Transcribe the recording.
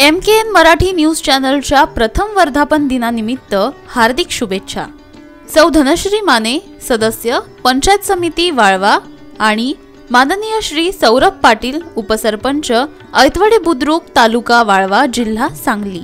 M K N Marathi news चॅनलच्या प्रथम वर्धापन दिनानिमित्त हार्दिक शुभेच्छा. सौ धनश्री माने सदस्य पंचायत समिती वाळवा आणि माननीय श्री सौरभ पाटील उपसरपंच ऐतवडे बुद्रुक तालुका वाळवा जिल्हा सांगली.